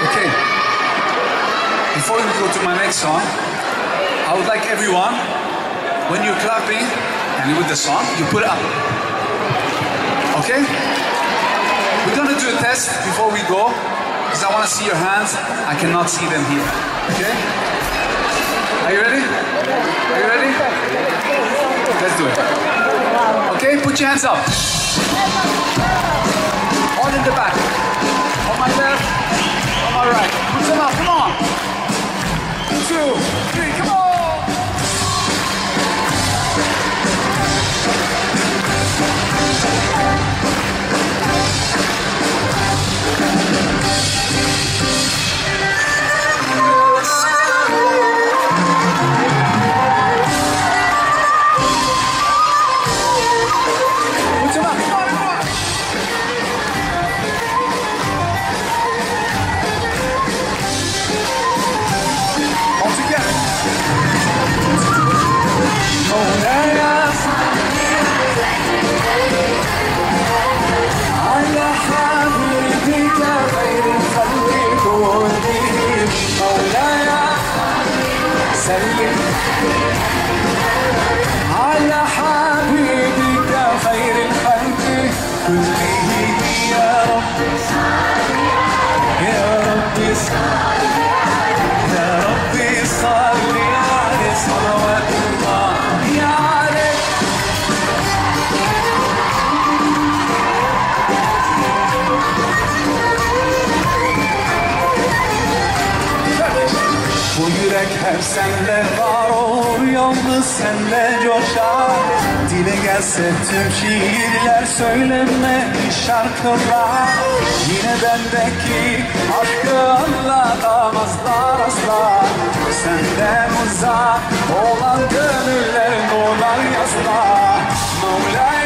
Okay. Before we go to my next song, I would like everyone, when you're clapping and with the song, you put up. Okay? We're gonna do a test before we go, because I want to see your hands. I cannot see them here. Okay? Are you ready? Are you ready? Let's do it. Okay, put your hands up. All in the back. On my left, on my right. Them up, come on. Two, three, come on. على حبيبك خير الخلق. كلهم يا رب. يا رب yürek hep senle var olur Yalnız senle coşar. Dile gelse tüm şiirler Söylenmemiş şarkılar. Yine bendeki aşkı anlatamazlar asla. Senden uzak olan gönüller dolar yazla Mevla'ya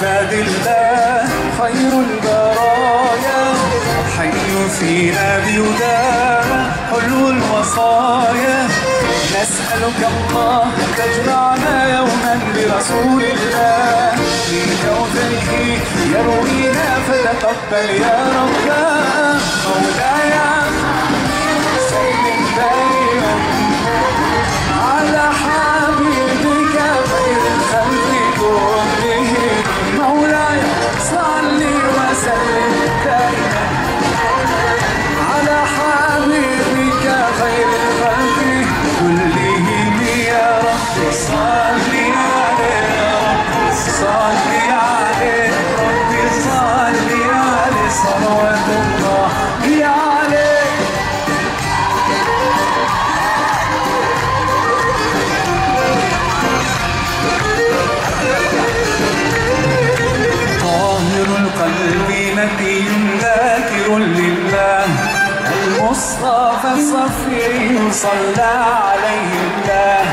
عباد الله خير البرايا حي فينا بهداه حلو الوصايا. نسألك الله تجمعنا يوما برسول الله. في كوثره يروينا فتقبل يا رب مولاي صلى عليه الله.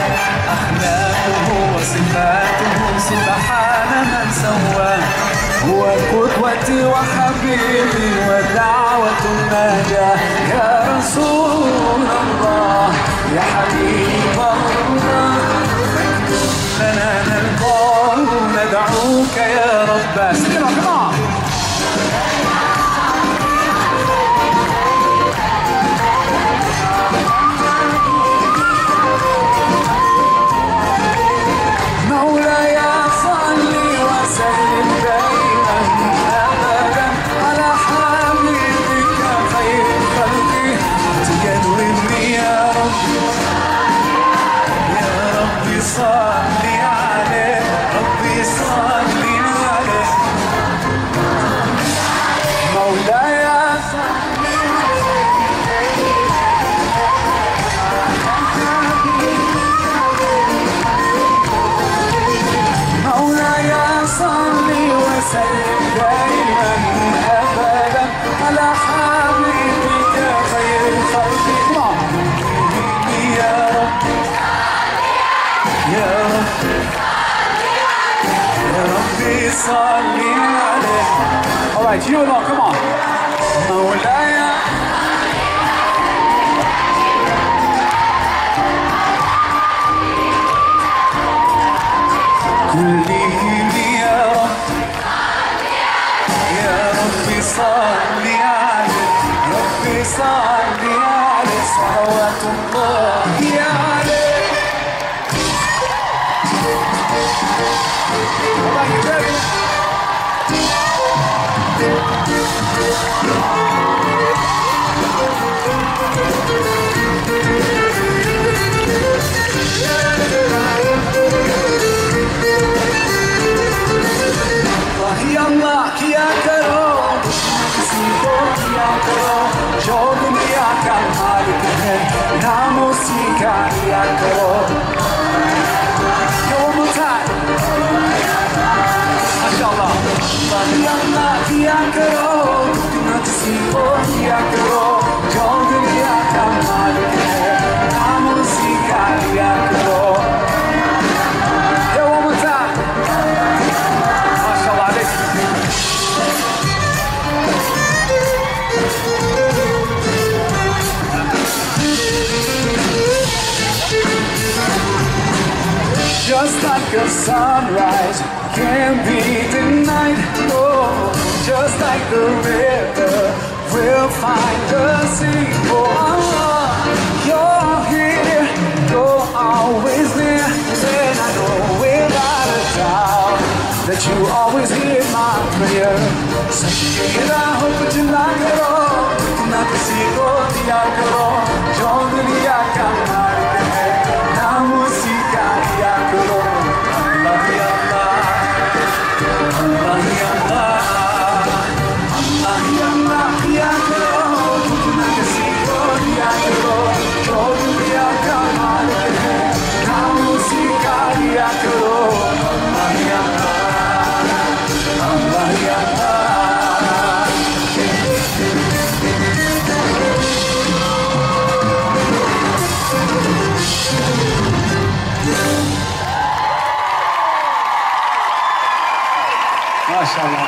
أخلاقه وصفاته سبحان من سواه. هو قدوتي وحبيبي ودعوة النجاة يا رسول الله. Alright, you know, come on. يا يا ربي صل عليه ربي صل عليه صلوات الله Yo algún música y la The sunrise can't be denied. Oh, just like the river, we'll find the sea. Oh, you're here, you're always near, I know without a doubt that you always hear my prayer. So, I hope that you like it all. Not to see, go, the alcohol, John, the so long.